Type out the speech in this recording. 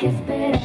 que esperar.